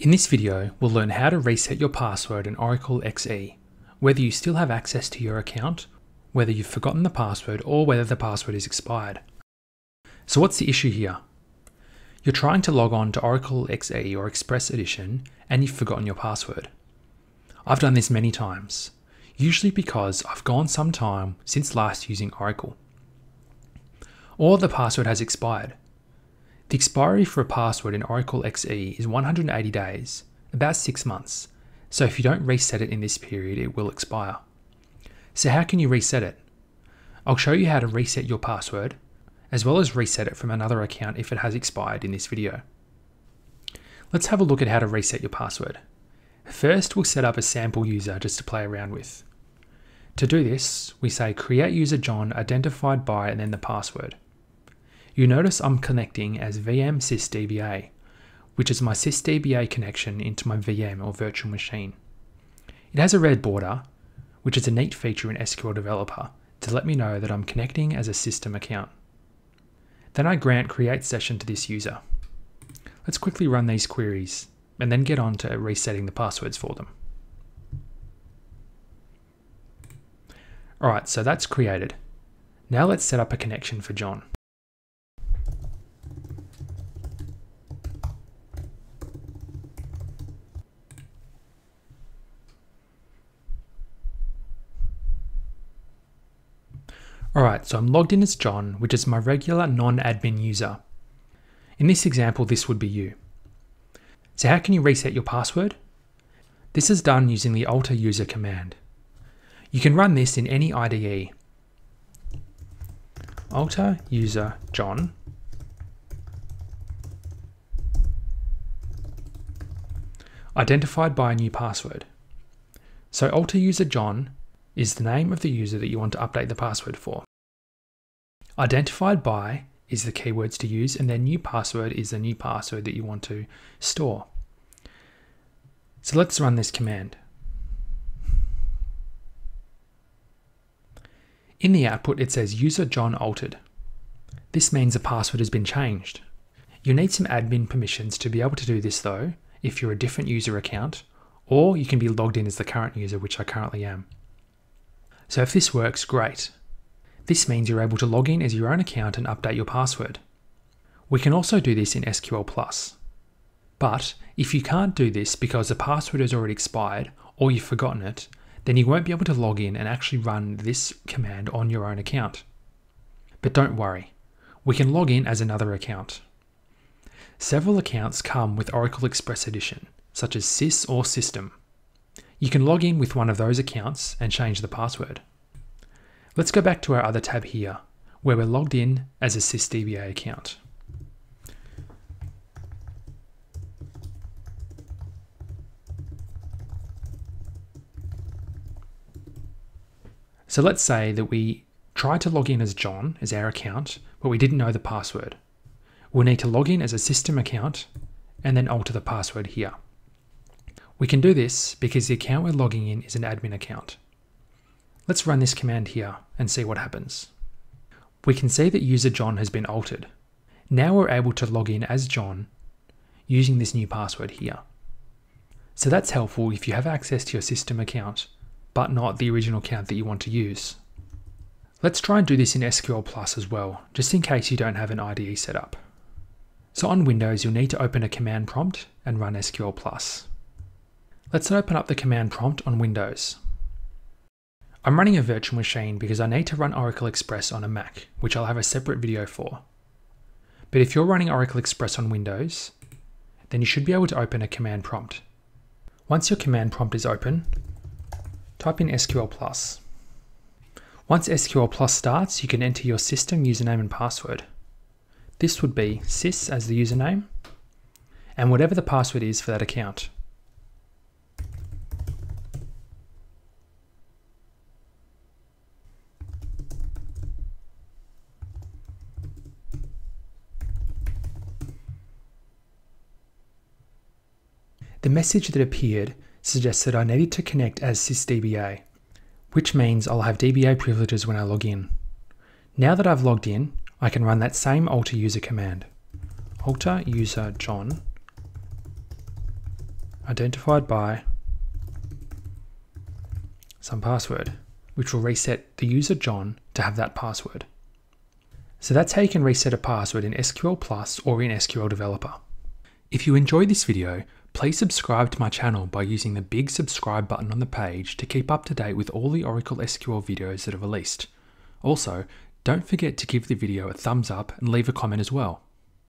In this video, we'll learn how to reset your password in Oracle XE, whether you still have access to your account, whether you've forgotten the password, or whether the password is expired. So what's the issue here? You're trying to log on to Oracle XE or Express Edition and you've forgotten your password. I've done this many times, usually because I've gone some time since last using Oracle. Or the password has expired. The expiry for a password in Oracle XE is 180 days, about 6 months, so if you don't reset it in this period, it will expire. So, how can you reset it? I'll show you how to reset your password, as well as reset it from another account if it has expired in this video. Let's have a look at how to reset your password. First, we'll set up a sample user just to play around with. To do this, we say create user John identified by and then the password. You notice I'm connecting as VM sysdba, which is my sysdba connection into my VM or virtual machine. It has a red border, which is a neat feature in SQL Developer to let me know that I'm connecting as a system account. Then I grant create session to this user. Let's quickly run these queries and then get on to resetting the passwords for them. Alright, so that's created. Now let's set up a connection for John. Alright, so I'm logged in as John, which is my regular non-admin user. In this example, this would be you. So how can you reset your password? This is done using the alter user command. You can run this in any IDE. Alter user John identified by a new password. So alter user John is the name of the user that you want to update the password for. Identified by is the keywords to use, and then new password is the new password that you want to store. So let's run this command. In the output, it says user John altered. This means the password has been changed. You need some admin permissions to be able to do this though, if you're a different user account, or you can be logged in as the current user, which I currently am. So if this works, great. This means you're able to log in as your own account and update your password. We can also do this in SQL+. But if you can't do this because the password has already expired or you've forgotten it, then you won't be able to log in and actually run this command on your own account. But don't worry, we can log in as another account. Several accounts come with Oracle Express Edition, such as Sys or System. You can log in with one of those accounts and change the password. Let's go back to our other tab here, where we're logged in as a SysDBA account. So let's say that we tried to log in as John, as our account, but we didn't know the password. We'll need to log in as a system account and then alter the password here. We can do this because the account we're logging in is an admin account. Let's run this command here and see what happens. We can see that user John has been altered. Now we're able to log in as John using this new password here. So that's helpful if you have access to your system account, but not the original account that you want to use. Let's try and do this in SQL Plus as well, just in case you don't have an IDE set up. So on Windows, you'll need to open a command prompt and run SQL Plus. Let's open up the command prompt on Windows. I'm running a virtual machine because I need to run Oracle Express on a Mac, which I'll have a separate video for. But if you're running Oracle Express on Windows, then you should be able to open a command prompt. Once your command prompt is open, type in SQL+. Plus. Once SQL Plus starts, you can enter your system username and password. This would be sys as the username, and whatever the password is for that account. The message that appeared suggests that I needed to connect as sysdba, which means I'll have DBA privileges when I log in. Now that I've logged in, I can run that same alter user command. Alter user John identified by some password, which will reset the user John to have that password. So that's how you can reset a password in SQL Plus or in SQL Developer. If you enjoyed this video, please subscribe to my channel by using the big subscribe button on the page to keep up to date with all the Oracle SQL videos that are released. Also, don't forget to give the video a thumbs up and leave a comment as well.